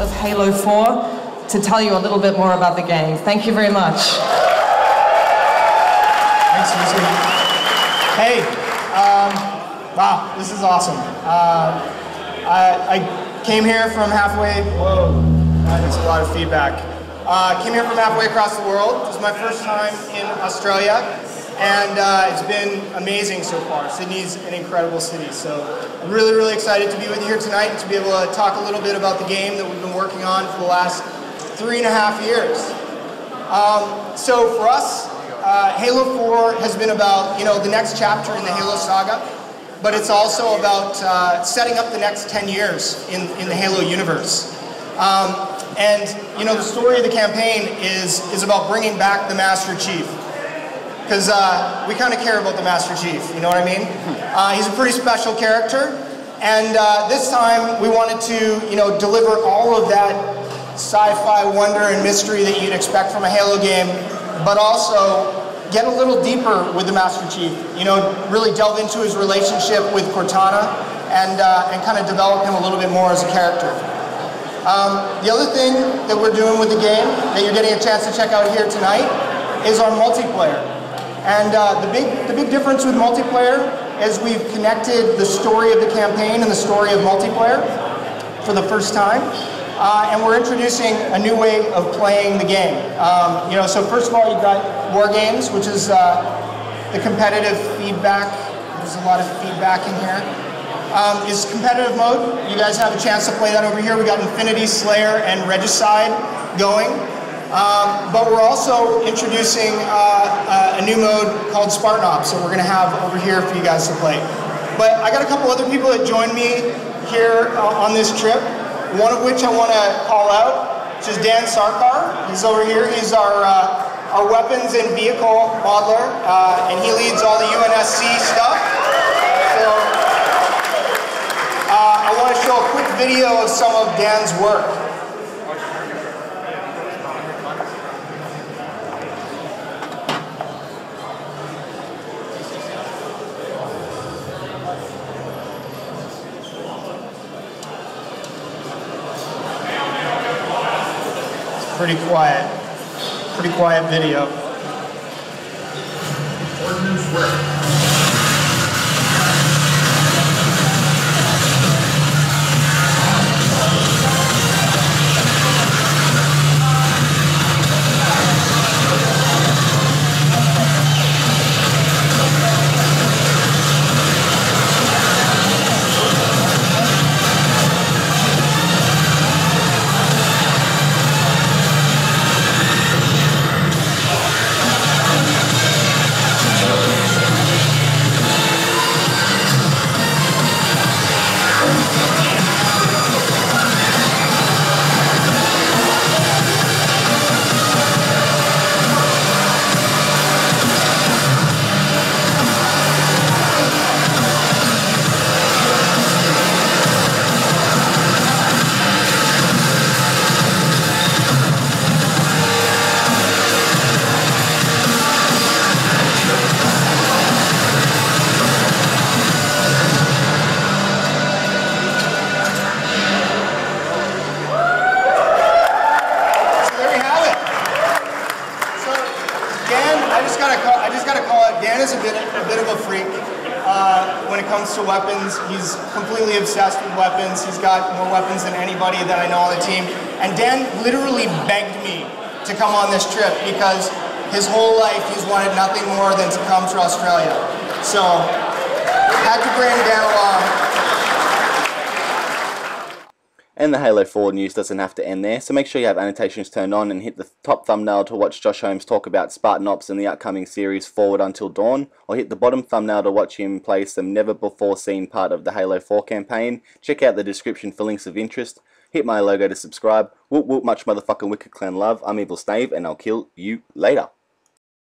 of Halo 4 to tell you a little bit more about the game. Thank you very much. Thanks, Lucy. Hey, um, wow, this is awesome. Uh, I, I, came here from halfway, whoa, that's a lot of feedback. Uh, came here from halfway across the world. This is my first time in Australia, and uh, it's been amazing so far. Sydney's an incredible city, so I'm really, really excited to be with you here tonight and to be able to talk a little bit about the game that we've been working on for the last three and a half years. Um, so for us, uh, Halo 4 has been about, you know, the next chapter in the Halo saga, but it's also about uh, setting up the next 10 years in, in the Halo universe. Um, and, you know, the story of the campaign is, is about bringing back the Master Chief. Because uh, we kind of care about the Master Chief, you know what I mean? Uh, he's a pretty special character, and uh, this time we wanted to, you know, deliver all of that sci-fi wonder and mystery that you'd expect from a Halo game, but also get a little deeper with the Master Chief. You know, really delve into his relationship with Cortana and, uh, and kind of develop him a little bit more as a character. Um, the other thing that we're doing with the game that you're getting a chance to check out here tonight is our multiplayer. And uh, the, big, the big difference with multiplayer is we've connected the story of the campaign and the story of multiplayer for the first time. Uh, and we're introducing a new way of playing the game. Um, you know, so first of all, you've got War Games, which is uh, the competitive feedback. There's a lot of feedback in here. Um, is competitive mode. You guys have a chance to play that over here. We got Infinity Slayer and Regicide going. Um, but we're also introducing uh, a new mode called Spartan Ops that we're going to have over here for you guys to play. But I got a couple other people that joined me here uh, on this trip, one of which I want to call out, which is Dan Sarkar. He's over here. He's our, uh, our weapons and vehicle modeler, uh, and he leads all the UNSC stuff. So, uh, I want to show a quick video of some of Dan's work. It's pretty quiet, pretty quiet video. I just gotta call, I just gotta call it. Dan is a bit a bit of a freak uh, when it comes to weapons. He's completely obsessed with weapons. He's got more weapons than anybody that I know on the team. And Dan literally begged me to come on this trip because his whole life he's wanted nothing more than to come to Australia. So had to bring Dan along. And the Halo 4 news doesn't have to end there, so make sure you have annotations turned on and hit the top thumbnail to watch Josh Holmes talk about Spartan Ops and the upcoming series Forward Unto Dawn, or hit the bottom thumbnail to watch him play some never before seen part of the Halo 4 campaign. Check out the description for links of interest. Hit my logo to subscribe. Whoop whoop much motherfucking Wicked Clown love. I'm Evil Snave and I'll kill you later.